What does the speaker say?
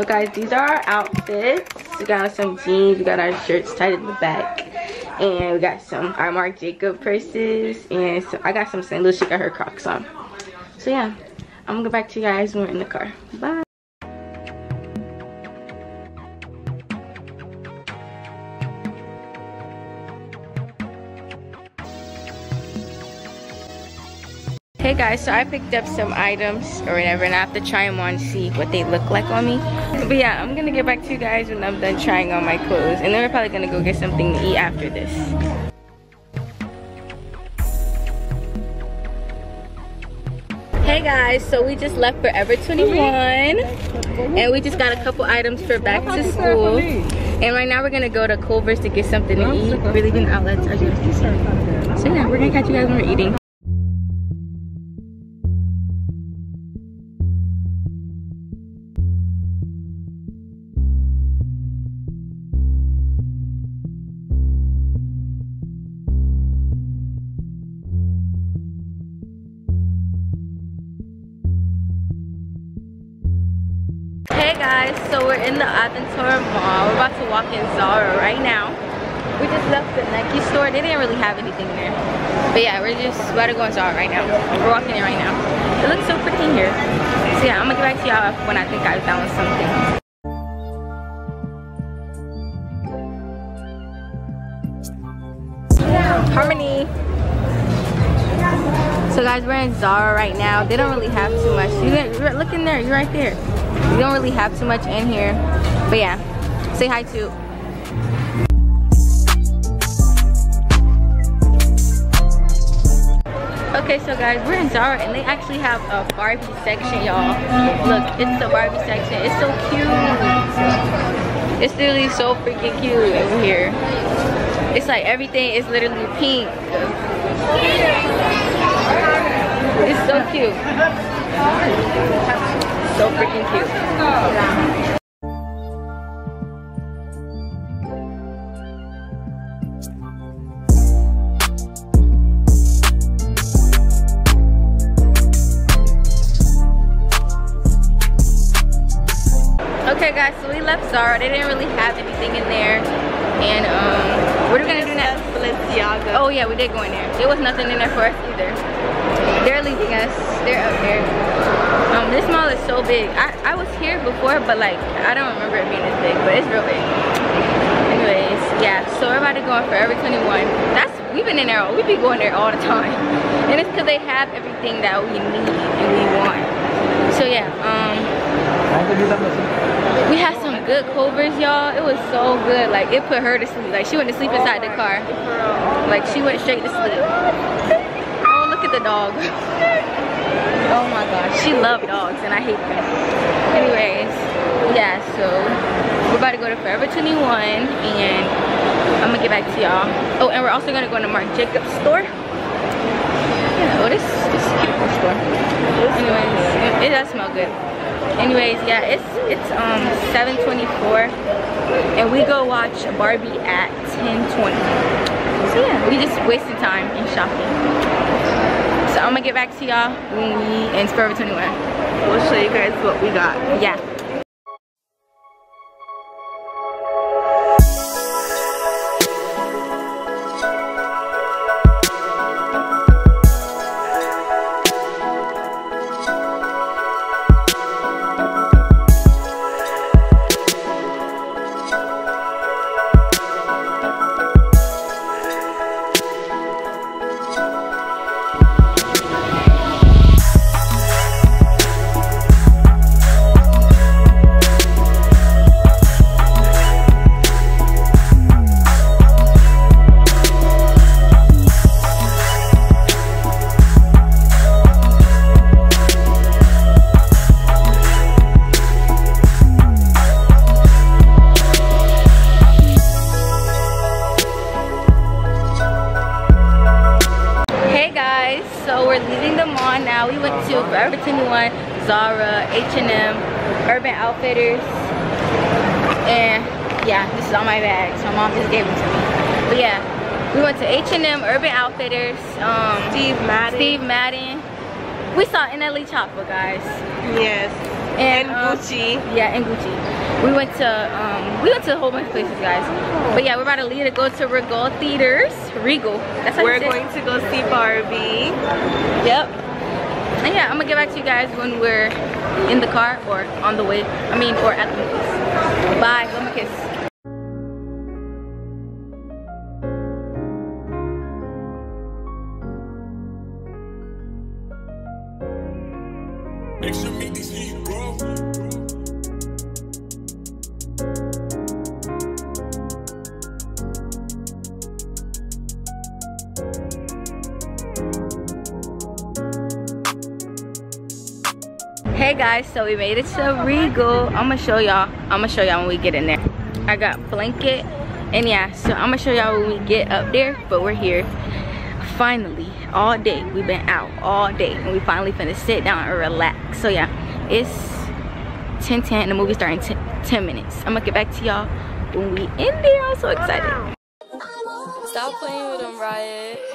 so guys these are our outfits. We got some jeans we got our shirts tied in the back. And we got some our marc jacob purses and so i got some sandals she got her crocs on. So yeah i'm gonna go back to you guys when we're in the car. Bye Hey guys, so I picked up some items or whatever and I have to try them on to see what they look like on me. But yeah, I'm gonna get back to you guys when I'm done trying on my clothes. And then we're probably gonna go get something to eat after this. Hey guys, so we just left Forever 21 and we just got a couple items for back to school. And right now we're gonna go to Culver's to get something to eat. Leaving the outlets. So yeah, we're gonna catch you guys when we're eating. Guys, so we're in the Aventura Mall. We're about to walk in Zara right now. We just left the Nike store. They didn't really have anything there. But yeah, we're just about to go in Zara right now. We're walking in right now. It looks so pretty in here. So yeah, I'm gonna get back to y'all when I think I found something. Harmony. So guys, we're in Zara right now. They don't really have too much. You look in there, you're right there. You don't really have too much in here. But yeah, say hi to. Okay, so guys, we're in Zara and they actually have a Barbie section, y'all. Look, it's the Barbie section. It's so cute. It's literally so freaking cute over here. It's like everything is literally pink. It's so cute. So freaking cute. Okay guys, so we left Zara. They didn't really have anything in there. And um, what are we gonna do next? Balenciaga. Oh yeah, we did go in there. There was nothing in there for us either. They're leaving us. They're up there. Um, this mall is so big. I, I was here before, but like, I don't remember it being this big, but it's real big. Anyways, yeah, so we're about to go on Forever 21. That's, we've been in there, we be going there all the time. And it's because they have everything that we need and we want. So yeah, um, we had some good Culvers, y'all. It was so good. Like, it put her to sleep. Like, she went to sleep inside the car. Like, she went straight to sleep. Dog. Oh my gosh, she loved dogs and I hate them. Anyways, yeah, so we're about to go to Forever 21 and I'm gonna get back to y'all. Oh, and we're also gonna go to Marc Jacobs store. Yeah, oh, this, this is a store. Anyways, it, does smell good. Anyways, yeah, it's it's um 7:24, and we go watch Barbie at 10:20. So yeah, we just wasting time in shopping. I'm gonna get back to y'all when we in Forever 21. We'll show you guys what we got. Yeah. Zara, H&M, Urban Outfitters, and yeah, this is all my bags. My mom just gave them to me. But yeah, we went to H&M, Urban Outfitters, um, Steve Madden. Steve Madden. We saw NLE Choppa, guys. Yes. And, um, Gucci. yeah, and Gucci. We went to um, we went to a whole bunch of places, guys. But yeah, we're about to leave to go to Regal Theaters. Regal. That's how We're say going to go see Barbie. Yep. And yeah, I'm gonna get back to you guys when we're in the car or on the way. I mean, or at the movies. Bye. My kiss. Make sure meet these bro. Hey guys, so we made it to Regal. I'm gonna show y'all. I'm gonna show y'all when we get in there. I got blanket, and yeah, so I'm gonna show y'all when we get up there. But we're here, finally, all day. We've been out all day, and we finally finna sit down and relax. So yeah, it's 10:10. and the movie starting in 10, 10 minutes. I'm gonna get back to y'all when we in there. I'm so excited. Stop playing with them, Riot.